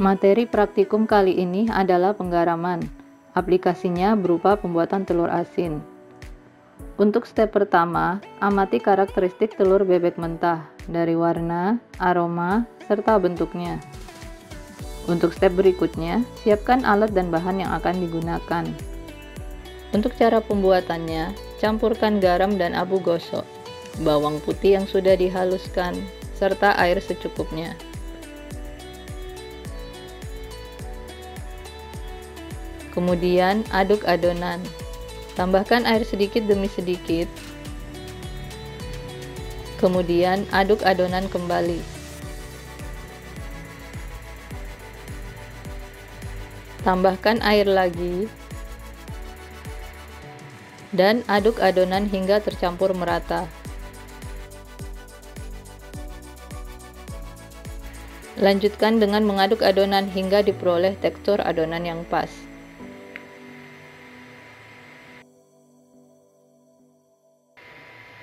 Materi praktikum kali ini adalah penggaraman. Aplikasinya berupa pembuatan telur asin. Untuk step pertama, amati karakteristik telur bebek mentah dari warna, aroma, serta bentuknya. Untuk step berikutnya, siapkan alat dan bahan yang akan digunakan. Untuk cara pembuatannya, campurkan garam dan abu gosok, bawang putih yang sudah dihaluskan, serta air secukupnya. Kemudian aduk adonan. Tambahkan air sedikit demi sedikit. Kemudian aduk adonan kembali. Tambahkan air lagi. Dan aduk adonan hingga tercampur merata. Lanjutkan dengan mengaduk adonan hingga diperoleh tekstur adonan yang pas.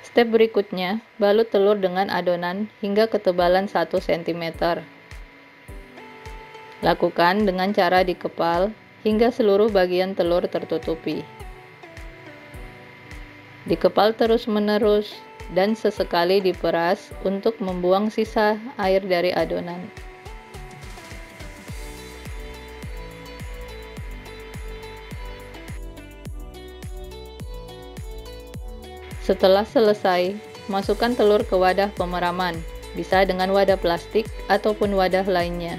Step berikutnya, balut telur dengan adonan hingga ketebalan 1 cm. Lakukan dengan cara dikepal hingga seluruh bagian telur tertutupi. Dikepal terus-menerus dan sesekali diperas untuk membuang sisa air dari adonan. Setelah selesai, masukkan telur ke wadah pemeraman, bisa dengan wadah plastik ataupun wadah lainnya.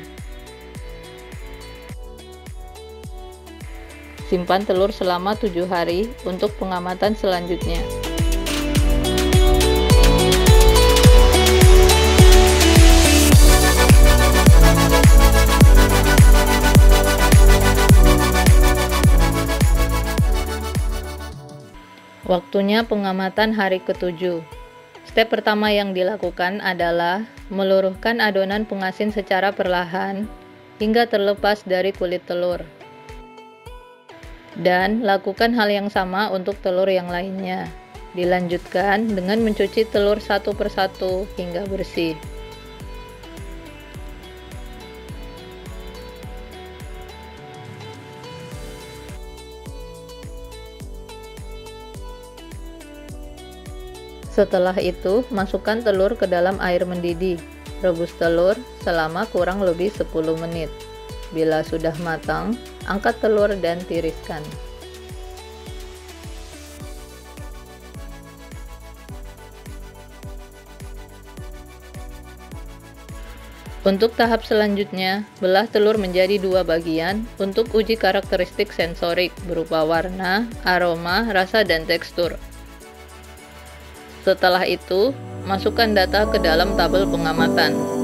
Simpan telur selama 7 hari untuk pengamatan selanjutnya. Waktunya pengamatan hari ketujuh. Step pertama yang dilakukan adalah meluruhkan adonan pengasin secara perlahan hingga terlepas dari kulit telur. Dan lakukan hal yang sama untuk telur yang lainnya. Dilanjutkan dengan mencuci telur satu persatu hingga bersih. Setelah itu, masukkan telur ke dalam air mendidih. Rebus telur selama kurang lebih 10 menit. Bila sudah matang, angkat telur dan tiriskan. Untuk tahap selanjutnya, belah telur menjadi dua bagian untuk uji karakteristik sensorik berupa warna, aroma, rasa, dan tekstur. Setelah itu, masukkan data ke dalam tabel pengamatan.